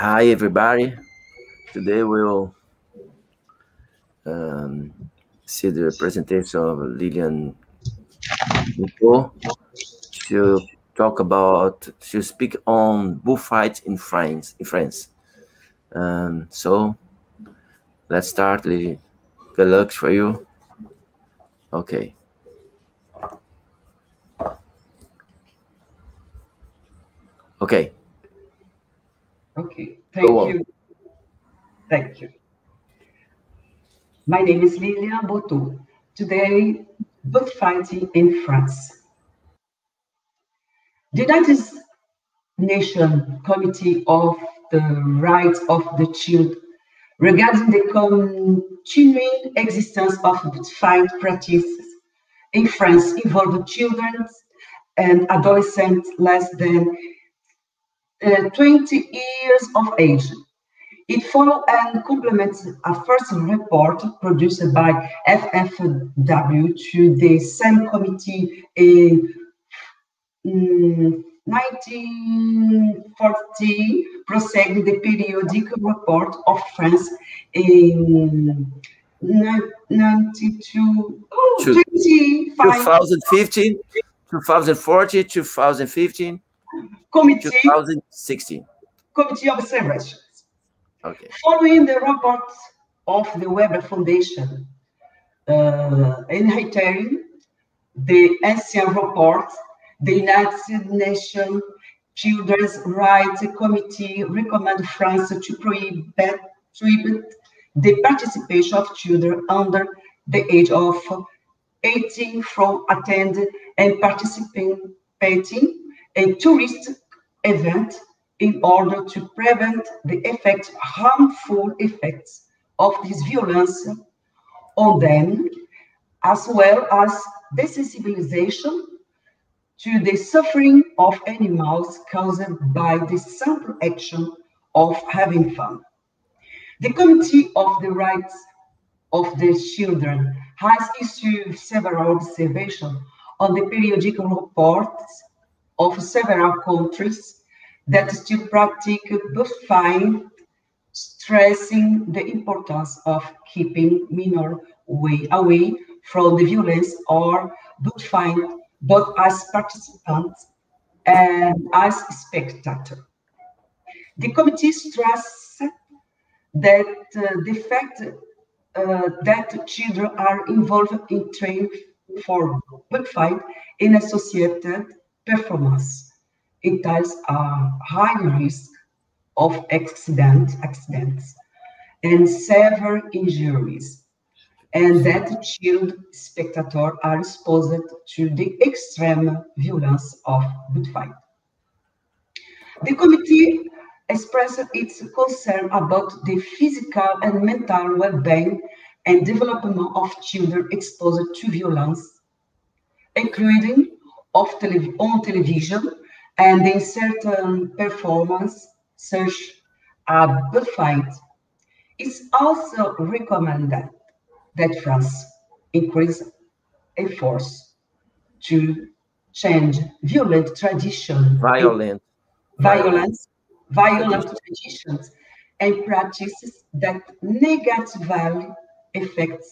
Hi, everybody. Today we'll um, see the presentation of Lilian Nico. She'll talk about, she'll speak on bullfights in France. In France. Um, so let's start. Lily. Good luck for you. Okay. Okay. Okay, thank Go on. you. Thank you. My name is Lilia Boto. Today, bullfighting in France. The United Nations Committee of the Rights of the Child regarding the continuing existence of bullfight practices in France involving children and adolescents less than uh, 20 years of age. It follows and complements a first report produced by FFW to the same committee in mm, 1940, proceeding the periodic report of France in ni- 92, oh, Two- 25 2015, 2040, 2015, committee, 2016. committee of observations. Okay. Following the report of the Weber Foundation, uh, in reiterating the ancient report, the United Nations Children's Rights Committee recommend France to prohibit, prohibit the participation of children under the age of 18 from attending and participating in tourist event in order to prevent the effect, harmful effects of this violence on them, as well as desensibilization to the suffering of animals caused by the simple action of having fun. The Committee of the Rights of the Children has issued several observations on the periodic reports of several countries that still practice bushfire, stressing the importance of keeping minor way away from the violence or bushfire, both as participants and as spectators. The committee stressed that uh, the fact uh, that children are involved in training for bushfire in associated performance entails a high risk of accident, accidents and severe injuries, and that child spectators are exposed to the extreme violence of bushfire. The committee expressed its concern about the physical and mental well-being and development of children exposed to violence, including of tele- on television and in certain performance such as bullfight. It's also recommended that France increase efforts to change violent tradition Violent. violence, violent traditions, and practices that negatively affect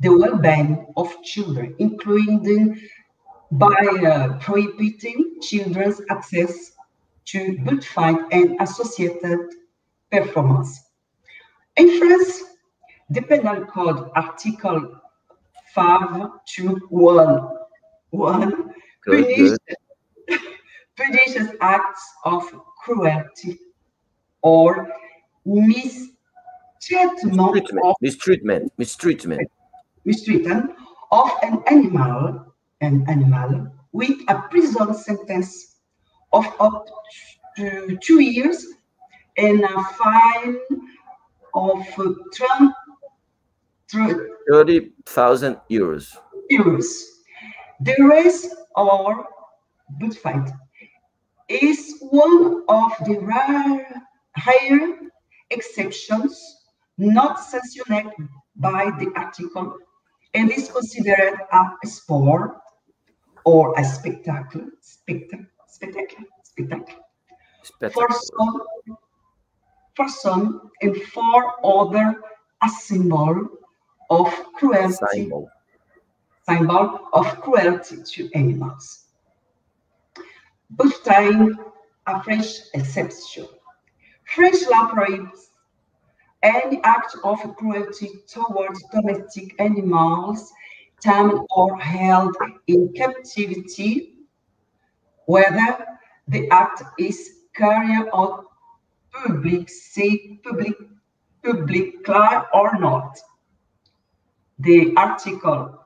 the well-being of children, including by uh, prohibiting children's access to bullfight and associated performance. In France, the Penal Code Article 521 one Good, punishes, punishes acts of cruelty or mistreatment Mistreatment. of Mistreatment. Mistreatment. mistreatment of an animal, an animal with a prison sentence of up to two years and a fine of uh, 20 30,000 euros. euros. The race or bullfight is one of the rare, rare exceptions not sanctioned by the article and is considered a sport or a spectacle, spectacle, spectacle, spectacle. For some, for some and for other a symbol of cruelty, Symbol. symbol of cruelty to animals. But tying a French exception. French law prohibits any act of cruelty towards domestic animals tamed or held in captivity, whether the act is carried out public, say, public, publicly or not. The article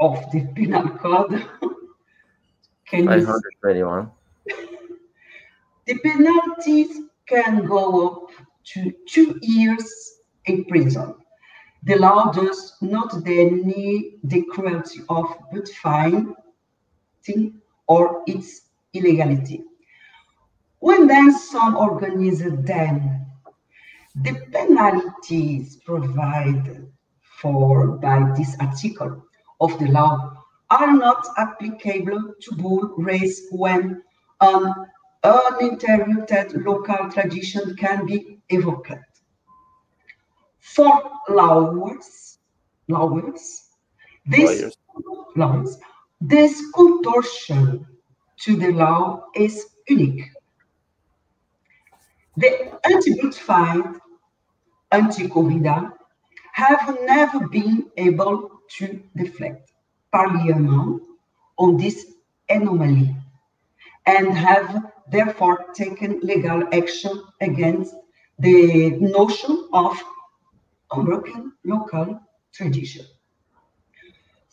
of the penal code can you 521. The penalties can go up to two years in prison. The law does not deny the cruelty of but fine or its illegality. When then some organized them, the penalties provided for by this article of the law are not applicable to bull race when an uninterrupted local tradition can be evoked. For lawyers, lawyers, this lawyers, this contortion to the law is unique. The anti-boot fight, anti-corrida, have never been able to deflect Parliament on this anomaly and have therefore taken legal action against the notion of unbroken local tradition.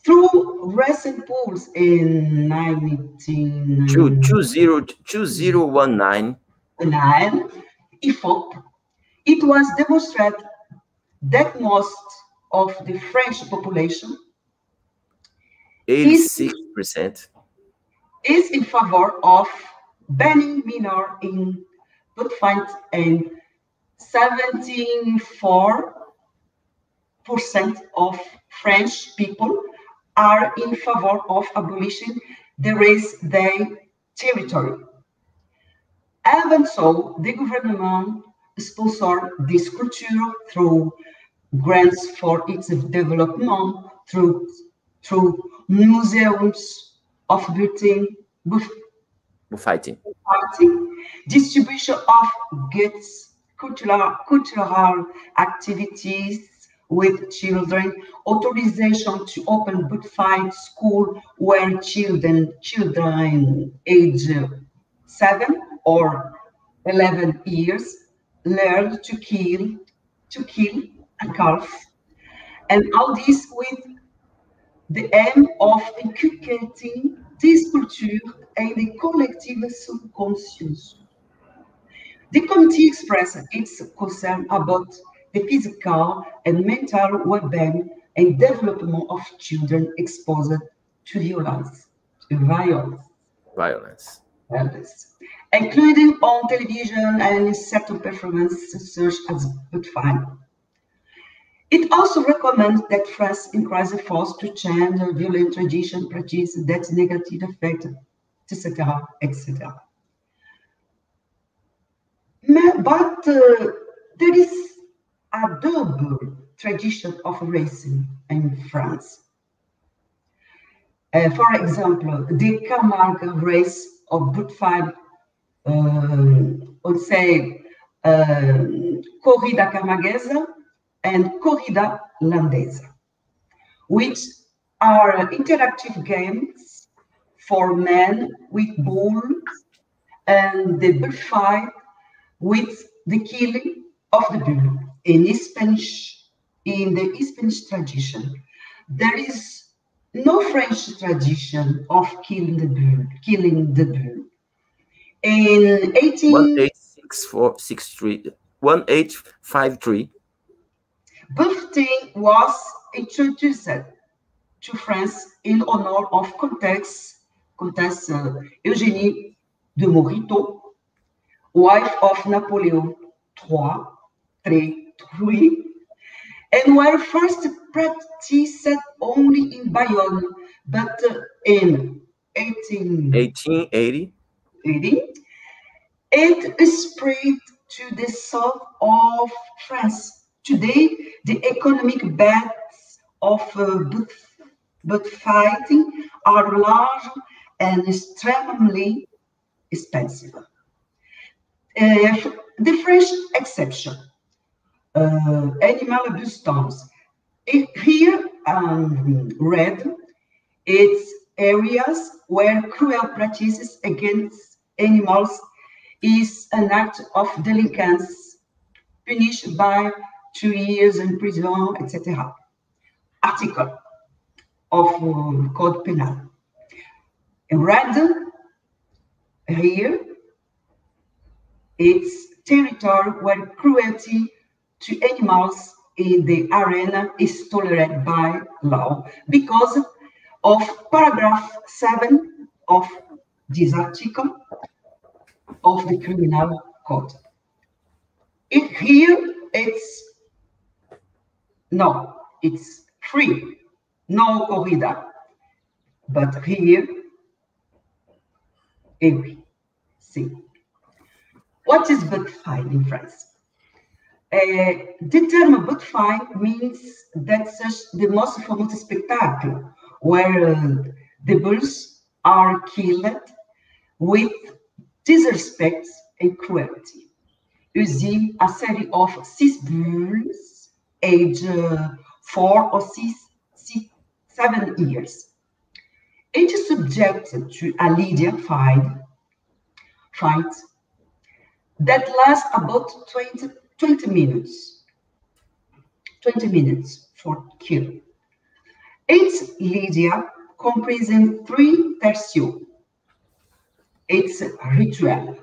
Through recent polls in 19... Two, two zero, two zero one nine. nine, IFOP, it was demonstrated that most of the French population 86%. is in favor of banning minor in good fight and 74% of French people are in favor of abolishing the race day territory. Even so, the government sponsor this culture through grants for its development, through through museums of beauty, Fighting. fighting, distribution of goods, cultural, cultural activities with children, authorization to open but fight school where children, children age seven or 11 years learn to kill, to kill a calf. And all this with the aim of inculcating this culture in the collective subconscious. The committee expressed its concern about the physical and mental well-being and development of children exposed to violence, violence, Violence. violence, including on television and in certain performances such as Good Fine. It also recommends that France increase efforts to change the violent tradition practice that negative effect, etc., etc. But uh, there is a double tradition of racing in France. Uh, for example, the Camargue race of Boot Five, um, let's say, um, Corrida Camarguesa and Corrida Landesa, which are interactive games for men with bulls and the bullfight with the killing of the bull. In Spanish, in the Spanish tradition, there is no French tradition of killing the bull, killing the bull. In 18, 186463. 1853. Birthday was introduced to France in honor of Comtesse, Comtesse Eugénie de Morito, wife of Napoleon III, III, III, and were first practiced only in Bayonne, but uh, in 1880 1880. it spread to the south of France. Today, the economic bets of uh, but fighting are large and extremely expensive. Uh, the French exception, animal abuse towns. Here, um, red, it's areas where cruel practices against animals is an act of delinquence punished by two years in prison, etc. Article of uh, Code Penal. In red, here, it's territory where cruelty to animals in the arena is tolerated by law because of paragraph 7 of this article of the criminal code. If here it's no, it's free, no corrida, but here, every see. What is butt fine in France? The term butt fine means that such the most famous spectacle where uh, the bulls are killed with disrespect and cruelty, using a series of six bulls aged uh, four or six, six, seven years. It is subjected to a lidia fight, fight that lasts about 20, 20 minutes. 20 minutes for kill. It's lidia comprising three tercios. It's ritual.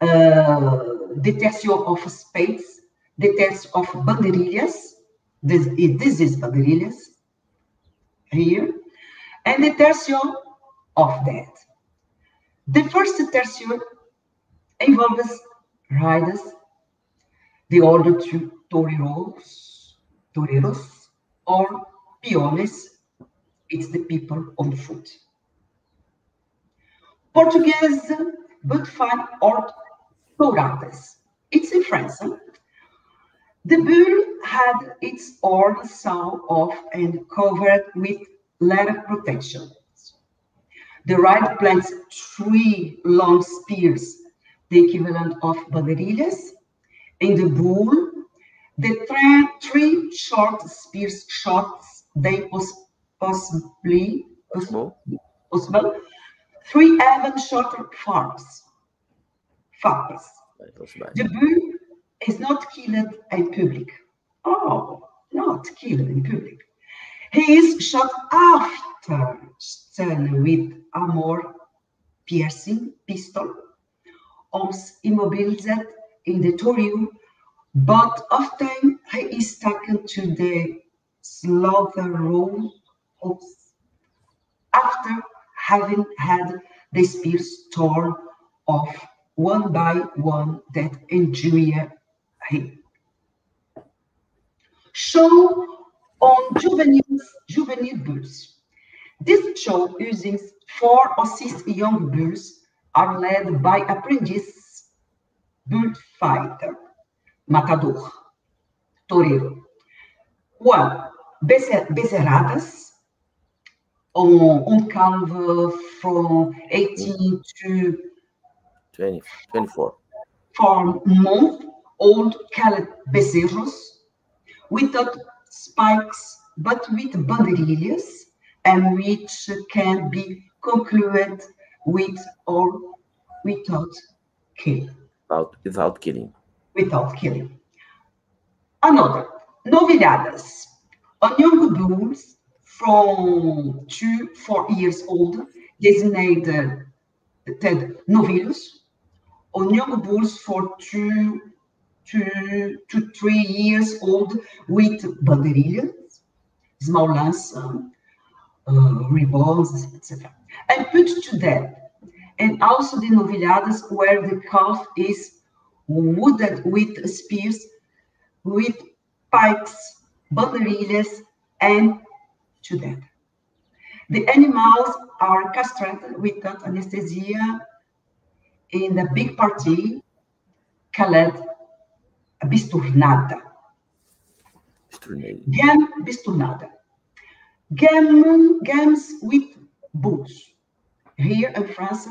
Uh, the tercio of space, the tercio of banderillas, this, this is banderillas here, and the tercio of that. The first tercio involves riders, the order to toreros, toreros, or peones, it's the people on foot. Portuguese, fine or touradas. It's in France. The bull had its horn sawn off and covered with leather protection. The rider plants three long spears the equivalent of banderillas. In the bull, the three, short spears shots, they pos possibly possible, possible three even shorter farms. Farms. The bull is not killed in public. Oh, not killed in public. He is shot after stun with a more piercing pistol ons immobilized in the torrio, but often he is taken to the slaughter room after having had the spears torn off one by one that injure him. Show on juvenile, juvenile bulls. This show using four or six young bulls are led by apprentice bullfighter, matador, torero. One, bezerradas, on, um, on um calve from 18 to 20, 24. For month old colored bezerros without spikes but with banderillas and which can be concluded with or without killing. Without, without killing. Without killing. Another, novilhadas. On young bulls from two, four years old, designated novillos. On young bulls for two, two to three years old with banderillas, small lance, um, uh, ribbons, etc and put to death. And also the novilhadas where the calf is wounded with spears, with pikes, banderillas, and to death. The animals are castrated without anesthesia in the big party called bistornada. Game bistornada. Game, games with bulls. Here in France,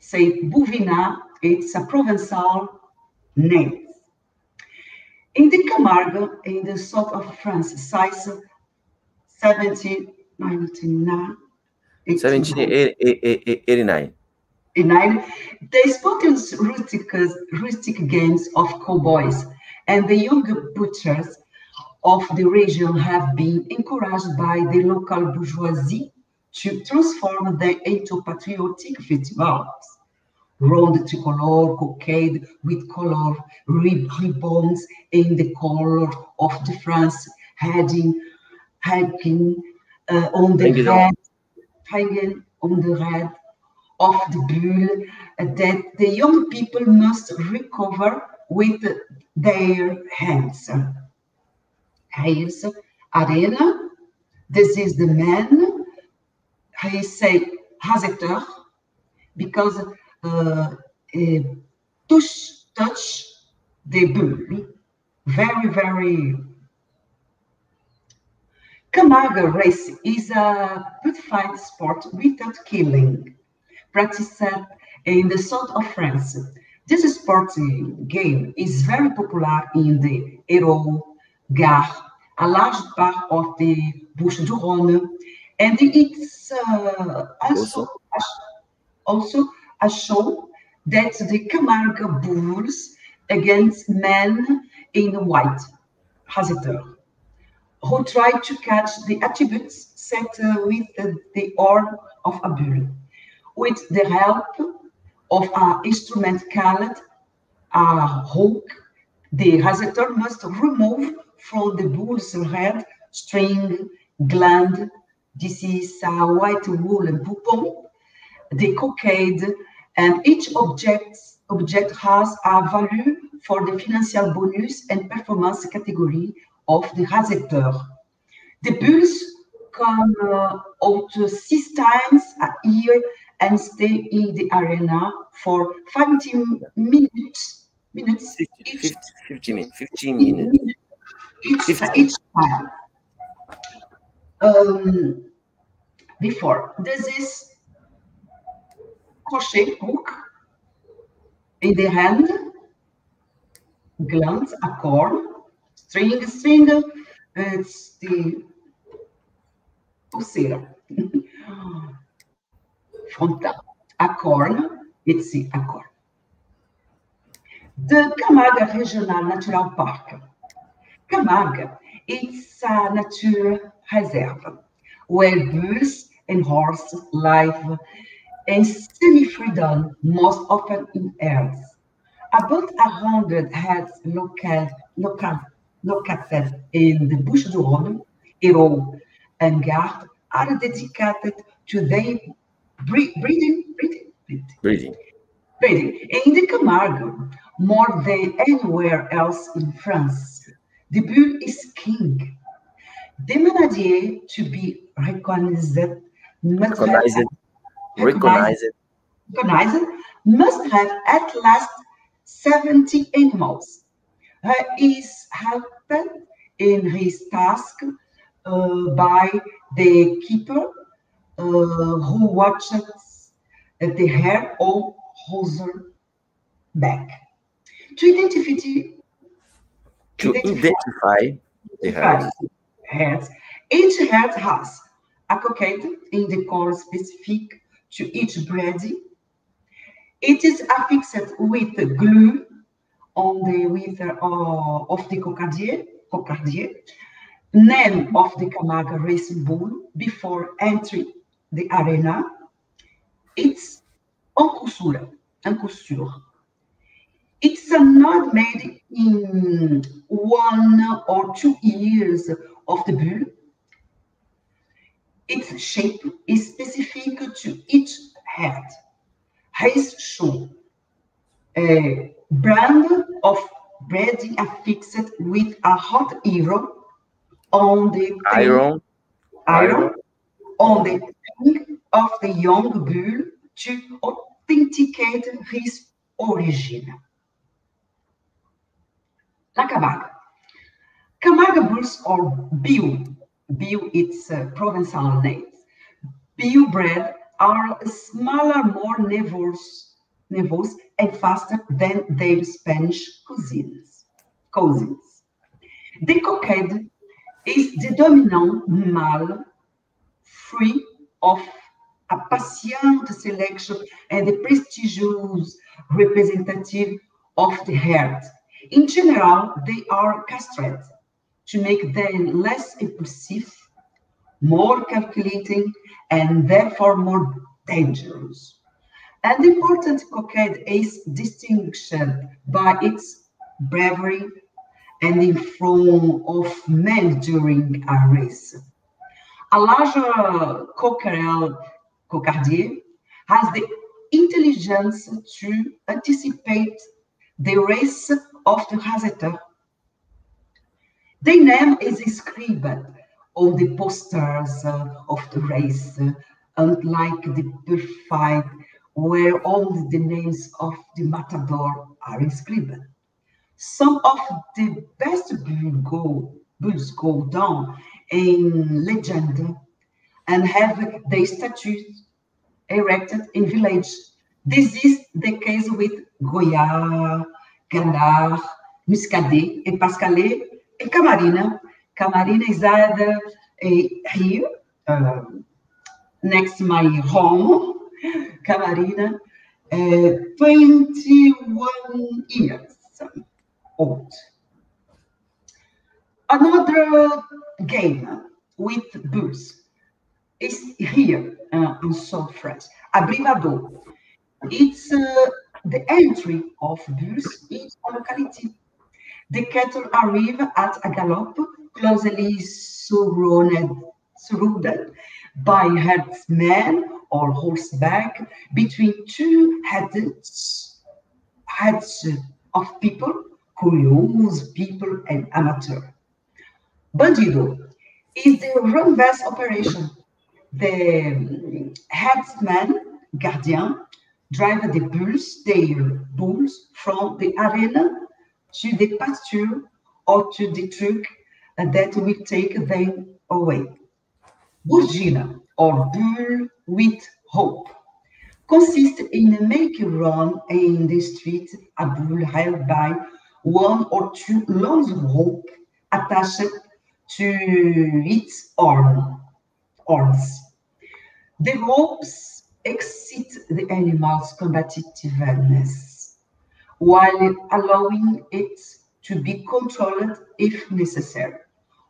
say bouvina, it's a Provençal name. In the Camargue, in the south of France, size 1799. 1789. They spontaneous rustic, rustic games of cowboys and the young butchers of the region have been encouraged by the local bourgeoisie to transform them into patriotic festivals. Round tricolor cockade with color ribbons in the color of the France heading hanging uh, on the red, hanging on the head of the bull uh, that the young people must recover with their hands. Here's Arena. This is the man. He say raseteur because uh, touch touch the bull. Very very Camargue race is a good fight sport without killing, practiced in the south of France. This sport game is very popular in the Hérault, Gard, a large part of the Bouches-du-Rhône, and it's uh, also, also? a show that the Camargue bulls against men in white, raseteur who try to catch the attributes set uh, with uh, the horn of a bull. With the help of an instrument called a hook, the raseteur must remove from the bull's head string, gland, this is a white woolen poupon, the cockade, and each object, object has a value for the financial bonus and performance category of the raseteur. The bulls come uh, out six times a year and stay in the arena for 15 minutes. minutes 50, each, 50, 50 minutes. 15 minutes. Each, 50. each time. Um, before, this is crochet hook in the hand, glance, a cord, string, string, it's the pulseira. Frontal. Acorn, it's a acorn. The Camargue Regional Natural Park. Camargue, it's a nature reserve where bulls and horse life in semi-freedom, most often in herds. About a hundred heads local, local located in the Bouches-du-Rhône, Hérault, and Gard are dedicated to their breeding, breeding, breeding. breeding. In the Camargue, more than anywhere else in France, the bull is king. The Manadier to be recognized, must recognized, have, recognized, recognized must have at last 70 animals. Uh, is helped in his task uh, by the keeper uh, who watches the hair or hauser back. To identify, to identify, the hairs. Each hair has a cockade in the color specific to each breed. It is affixed with glue on the wither uh, of the cocardier, cocardier, name of the Camargue racing bull before entering the arena. It's escoussure, escoussure. It's not made in one or two years of the bull. Its shape is specific to each head. His shoe, uh, brand of breading affixed with a hot iron on the iron, iron on the thing of the young bull to authenticate his origin. La Camargue. Camargue bulls or Biou, Biou it's uh, a Provençal name. Biou bred are smaller, more nervous, nervous and faster than their Spanish cousins. cousins. The cockade is the dominant male, free of a patient selection and the prestigious representative of the herd. In general, they are castrated to make them less impulsive, more calculating, and therefore more dangerous. The important cockade is distinguished by its bravery and in front of men during a race. A larger cockerel cocardier has the intelligence to anticipate the race of the hazard. The name is inscribed on the posters of the race, unlike the bullfight where only the names of the matador are inscribed. Some of the best bull go, bulls go down in legend and have their statues erected in village. This is the case with Goya, Gandar, Muscadet, and Pascalet, Camarina. Camarina is either here, uh, next to my home, Camarina, uh, 21 years old. Another game with bulls is here uh, in South France, Abrivado. It's uh, the entry of bulls in a locality. The cattle arrive at a gallop, closely surrounded, surrounded by herdsmen or horseback between two heads, heads of people, curious people and amateur. Bandido is the run-vest operation. The um, headsman, guardian, drive the bulls, their bulls, from the arena to the pasture or to the truck that will take them away. Bourgina, or bull with hope, consists in making run in the street a bull held by one or two long rope attached to its arm, arms. The ropes exceed the animal's combativeness while allowing it to be controlled if necessary.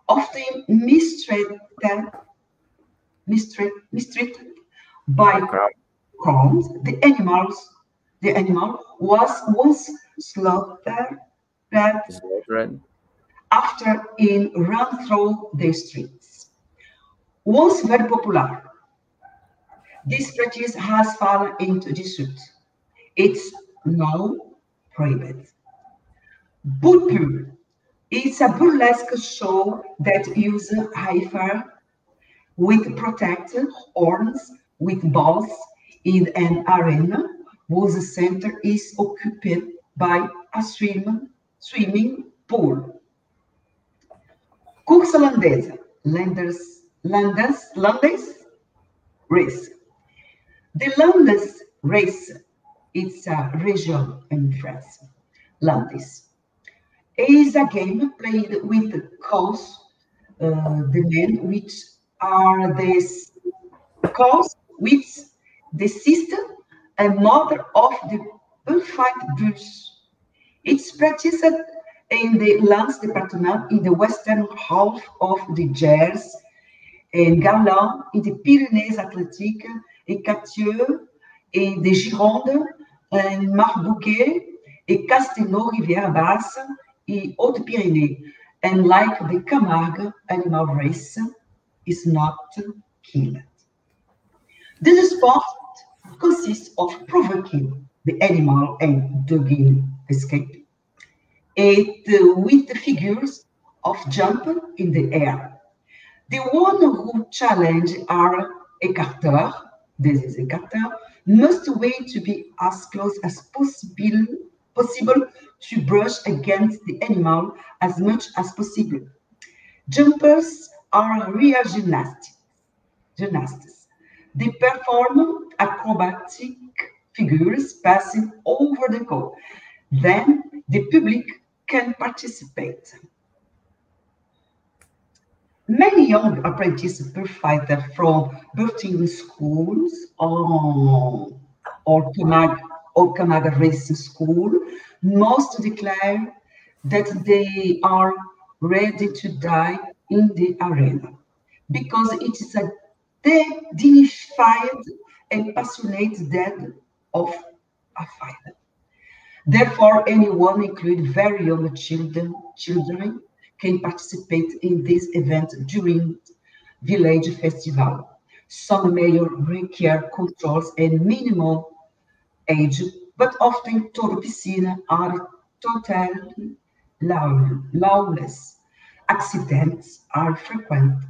Often mistreated, mistreated, mistreated by crowds, the animals, the animal was once slaughtered after in run through the streets. Once very popular, this practice has fallen into disuse. It's now prohibited. Bull is a burlesque show that uses heifer with protected horns with balls in an arena whose center is occupied by a swim, swimming pool. Course Landaise, Landers, Landes, Landes race. The Landes race is a region in France, Landes. It is a game played with cows, uh, the men, which are the cows with the sister and mother of the bullfight bulls. It's practiced in the Landes department in the western half of the Gers, in Garlin, in the Pyrenees Atlantic, in Catieux, in the Gironde, in Marbouquet, in Castelnau, Rivière Basse, in Haute-Pyrénées. And like the Camargue animal race is not killed. This sport consists of provoking the animal and dogging escape. It with the figures of jump in the air. The one who challenge are écarteur, this is écarteur, must wait to be as close as possible, possible to brush against the animal as much as possible. Jumpers are real gymnastics. gymnasts. They perform acrobatic figures passing over the goal. Then the public can participate. Many young apprentices fighter from Burton schools or, or, Kamag, or Kamaga Racing School most declare that they are ready to die in the arena because it is a dignified and passionate death of a fighter. Therefore, anyone, including very young children, children can participate in this event during village festival. Some may require controls and minimal age, but often total piscina are totally lawless. Accidents are frequent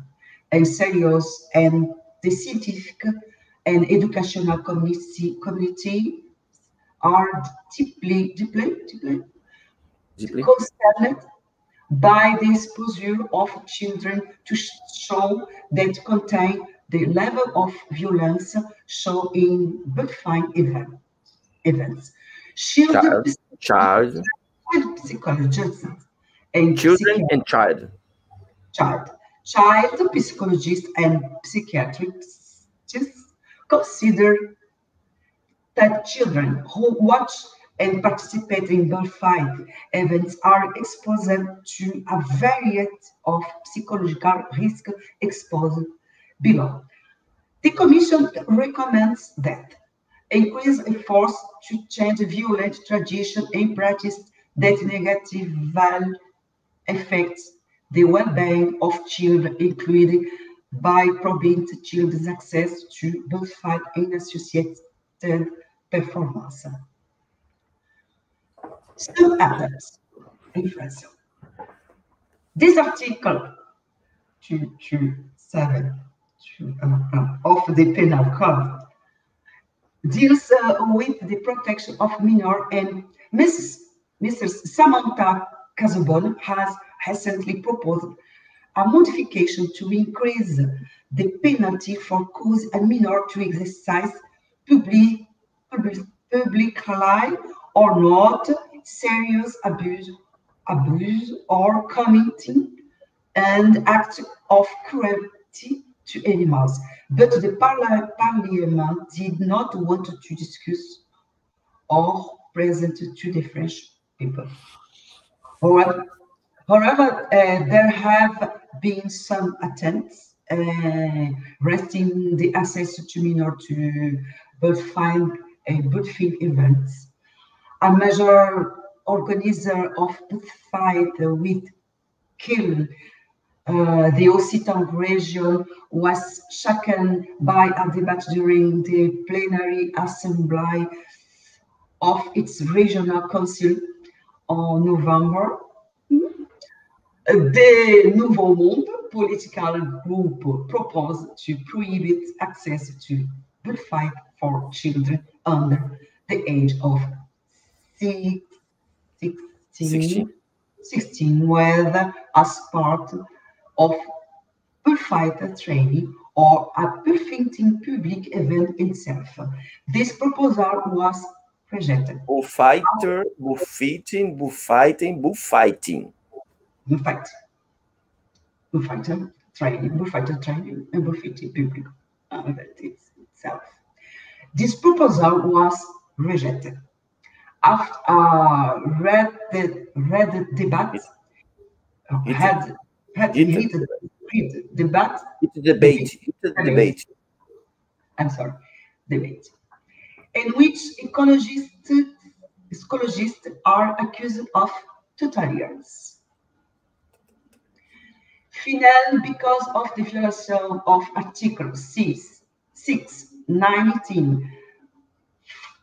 and serious, and the scientific and educational community, community are deeply, deeply, deeply, deeply. concerned by the exposure of children to show that contain the level of violence shown in bullfighting event, events. Children, child, child psychologists and children and child. Child, child psychologists and psychiatrists consider that children who watch and participating in bullfight events are exposed to a variety of psychological risk exposed below. The Commission recommends that increase efforts to change violent tradition and practice that negatively affects the well-being of children, including by prohibiting children's access to bullfight and associated performance. Some others influence. This article 227 uh, of the Penal Code deals uh, with the protection of minor and Mrs. Mrs. Samantha Cazebonne has recently proposed a modification to increase the penalty for cause a minor to exercise public, public, public publicly or not serious abuse, abuse or committing and act of cruelty to animals. But the parliament did not want to discuss or present to the French people. However, uh, there have been some attempts uh, resting the access to minor to both find a both field events a major organizer of the fight with kill uh, the Occitan region was shaken by a debate during the plenary assembly of its regional council on November. The Nouveau Monde political group proposed to prohibit access to bullfight for children under the age of 16, 16. 16 whether as part of bullfighter training or a bullfighting public event itself. This proposal was rejected. Bullfighter, bullfighting, bullfighting, bullfighting. Bullfight. Bullfighter training, bullfighter training, and bullfighting public event itself. This proposal was rejected after uh, read the read the debate? It, had had it, heated read debate? It's debate. It's a debate. I'm sorry. Debate. In which ecologists ecologists are accused of totalitarians final because of the violation of article 6 6 19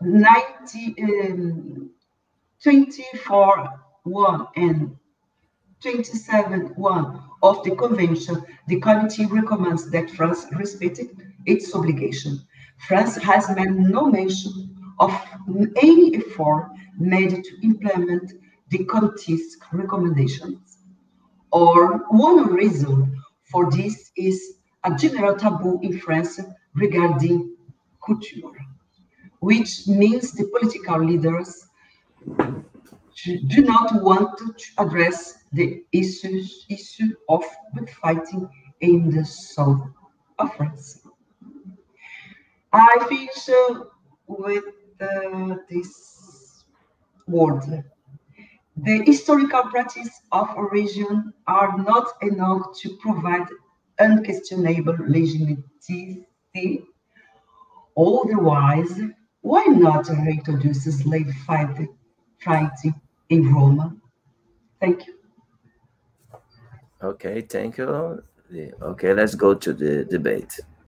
90, um, 24 1 and 27 1 of the convention, the committee recommends that France respect its obligation. France has made no mention of any effort made to implement the committee's recommendations. Or one reason for this is a general taboo in France regarding culture, which means the political leaders do not want to address the issues, issue of fighting in the south of France. I finish uh, with uh, this word. The historical practice of a region are not enough to provide unquestionable legitimacy. Otherwise, why not reintroduce slave fighting in Roma? Thank you. Okay, thank you. Okay, let's go to the debate.